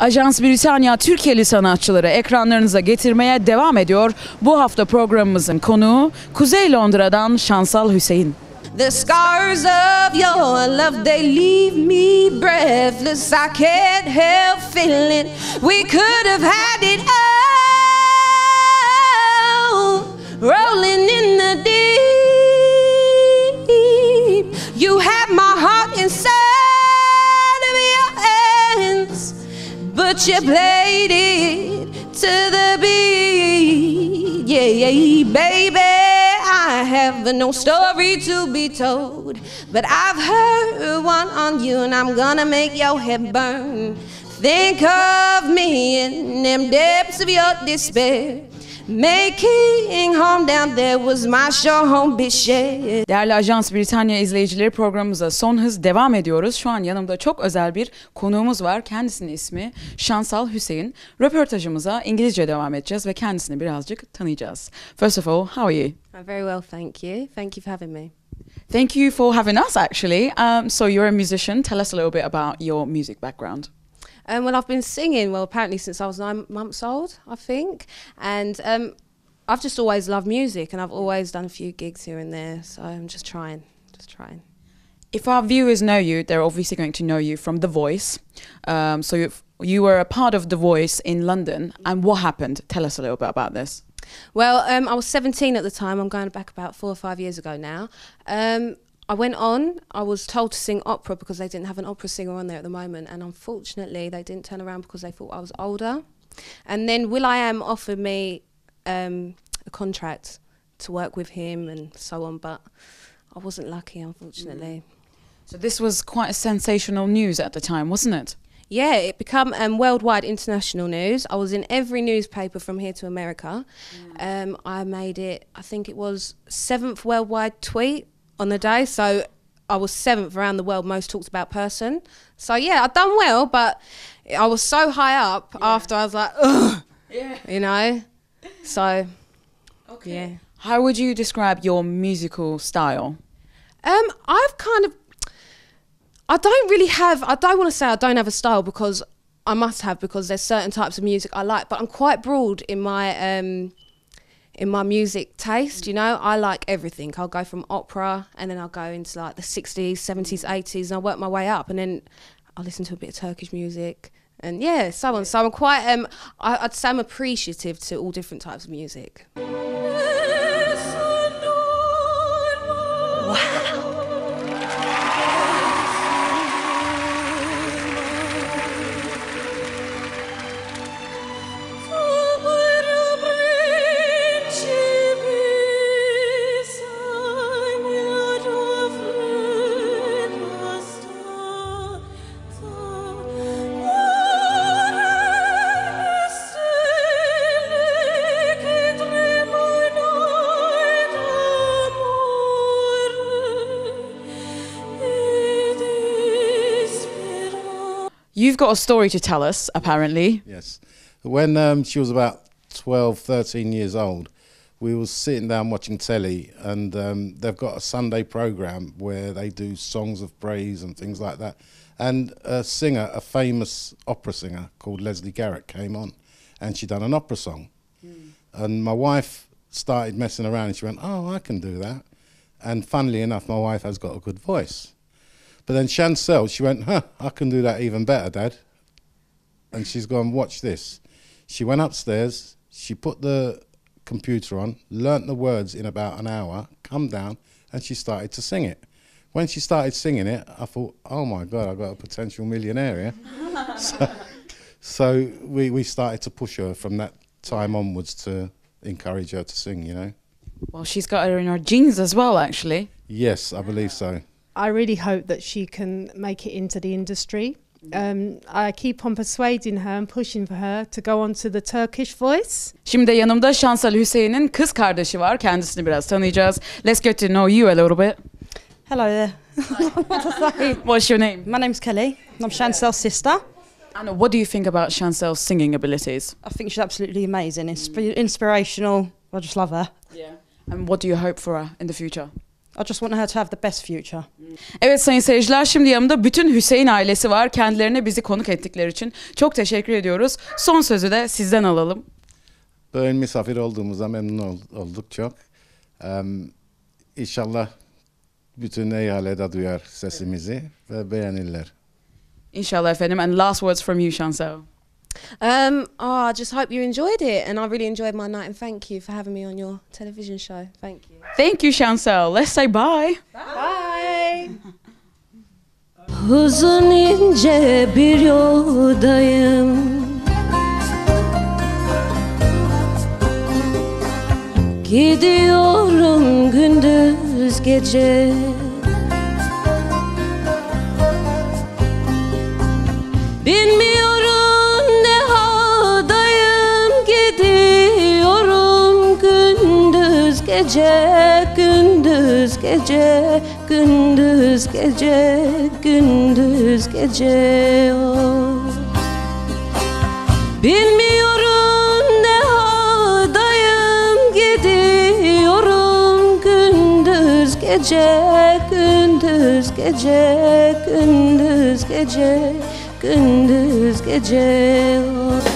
Ajans Britanya Türkiye'li sanatçıları ekranlarınıza getirmeye devam ediyor. Bu hafta programımızın konuğu Kuzey Londra'dan Şansal Hüseyin. The scars of your love, they leave me breathless. I can't help feeling we could have had it all. Rolling in the deep. But you played it to the beat. Yeah, yeah, baby. I have no story to be told, but I've heard one on you, and I'm gonna make your head burn. Think of me in them depths of your despair. Making home down there was my sure home shared. Değerli Ajans Britanya izleyicileri programımıza son hız devam ediyoruz. Şu an yanımda çok özel bir konuğumuz var. Kendisinin ismi Şansal Hüseyin. Röportajımıza İngilizce devam edeceğiz ve kendisini birazcık tanıyacağız. First of all, how are you? I'm very well, thank you. Thank you for having me. Thank you for having us actually. Um, so you're a musician. Tell us a little bit about your music background. Um, well, I've been singing, well, apparently since I was nine months old, I think. And um, I've just always loved music and I've always done a few gigs here and there. So I'm just trying, just trying. If our viewers know you, they're obviously going to know you from The Voice. Um, so you've, you were a part of The Voice in London. And what happened? Tell us a little bit about this. Well, um, I was 17 at the time. I'm going back about four or five years ago now. Um, I went on. I was told to sing opera because they didn't have an opera singer on there at the moment, and unfortunately, they didn't turn around because they thought I was older. And then will.i.am offered me um, a contract to work with him and so on, but I wasn't lucky, unfortunately. So this was quite a sensational news at the time, wasn't it? Yeah, it became um, worldwide international news. I was in every newspaper from here to America. Um, I made it. I think it was seventh worldwide tweet on the day. So I was seventh around the world most talked about person. So yeah, I've done well, but I was so high up after I was like, ugh, Yeah. you know. So yeah. How would you describe your musical style? Um, I've kind of, I don't really have. I don't want to say I don't have a style because I must have because there's certain types of music I like, but I'm quite broad in my um, in my music taste. You know, I like everything. I'll go from opera and then I'll go into like the 60s, 70s, 80s, and I work my way up, and then I'll listen to a bit of Turkish music. And yeah, so on. So I'm quite, um, I, I'd say I'm appreciative to all different types of music. You've got a story to tell us, apparently. Yes. When um, she was about 12, 13 years old, we were sitting down watching telly and um, they've got a Sunday program where they do songs of praise and things like that. And a singer, a famous opera singer called Lesley Garrett came on and she done an opera song. And my wife started messing around and she went, oh, I can do that. And funnily enough, my wife has got a good voice. But then Shansel, she went, huh, I can do that even better, Dad. And she's gone, watch this. She went upstairs, she put the computer on, learnt the words in about an hour, come down, and she started to sing it. When she started singing it, I thought, oh my God, I've got a potential millionaire here. so so we, we started to push her from that time onwards to encourage her to sing, you know. Well, she's got her in her genes as well, actually. Yes, I believe so. I really hope that she can make it into the industry. Um, I keep on persuading her and pushing for her to go on to the Turkish voice. Şimdi yanımda Şansal Hüseyin'in kız kardeşi var. Kendisini biraz tanıyacağız. Let's get to know you a little bit. Hello there. What's your name? My name's Kelly. I'm Shansel's sister. And what do you think about Shansel's singing abilities? I think she's absolutely amazing. Insp- inspirational. I just love her. Yeah. And what do you hope for her in the future? I just want her to have the best future. Evet sayın seyirciler şimdi yanımda bütün Hüseyin ailesi var. Kendilerine bizi konuk ettikleri için çok teşekkür ediyoruz. Son sözü de sizden alalım. Böyle misafir olduğumuza memnun ol- olduk çok. Em, İnşallah bütün eyalet duyar sesimizi ve beğenirler. İnşallah efendim. And last words from you Şansal. Um, oh, I just hope you enjoyed it, and I really enjoyed my night. And thank you for having me on your television show. Thank you. Thank you Şansal. Let's say bye. Bye. Uzun ince bir yoldayım Gidiyorum gündüz gece Bilmiyorum gece Gündüz gece Gündüz gece Gündüz gece oh. Bilmiyorum ne haldayım Gidiyorum gündüz gece Gündüz gece Gündüz gece Gündüz gece oh.